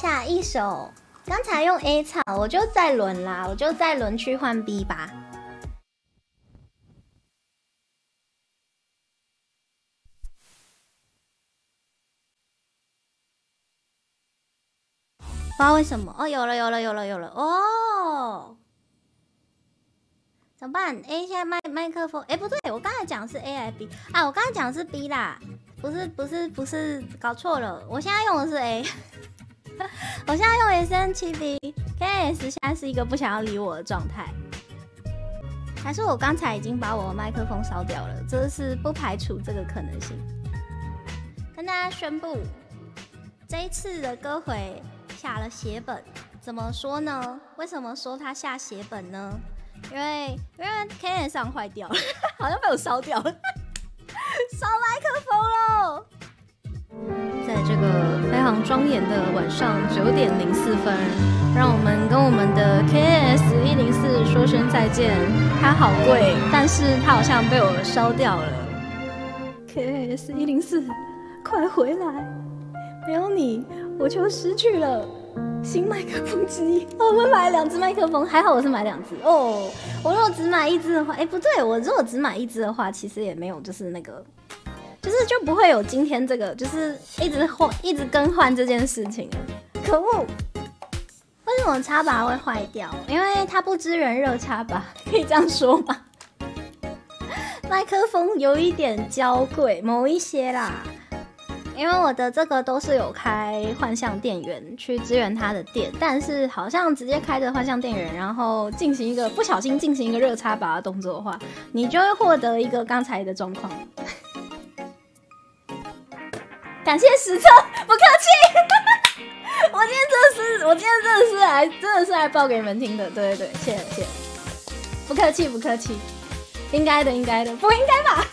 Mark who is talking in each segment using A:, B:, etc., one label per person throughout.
A: 下一首，刚才用 A 草，我就再轮啦，我就再轮去换 B 吧。不知道为什么哦，有了有了有了有了。哦，怎么办？A 现在麦麦克风，哎不对，我刚才讲是 A I B 啊，我刚才讲是 B 啦，不是不是不是，搞错了，我现在用的是 A，我现在用 S N 七 B，K S 现在是一个不想要理我的状态，还是我刚才已经把我的麦克风烧掉了？这是不排除这个可能性。跟大家宣布，这一次的歌回。下了血本，怎么说呢？为什么说他下血本呢？因为因为 K N 上坏掉了，好像被我烧掉了，烧了庄严的晚上九点零四分，让我们跟我们的 K S 一零四说声再见。它好贵，但是它好像被我烧掉了。K S 一零四，快回来！没有你。我就失去了新麦克风之一。我们买了两只麦克风，还好我是买两只哦。我如果只买一只的话，哎，不对，我如果只买一只的话，其实也没有，就是那个，就是就不会有今天这个，就是一直换、一直更换这件事情。可恶！为什么插拔会坏掉？因为它不支援热插拔，可以这样说吗？麦克风有一点娇贵，某一些啦。因为我的这个都是有开幻象电源去支援它的电，但是好像直接开着幻象电源，然后进行一个不小心进行一个热插拔的动作的话，你就会获得一个刚才的状况。感谢实测，不客气。我今天真的是，我今天真的是来，真的是来报给你们听的。对对对，谢谢谢谢，不客气不客气，应该的应该的，不应该吧？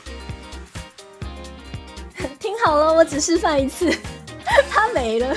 A: 听好了，我只示范一次，他没了。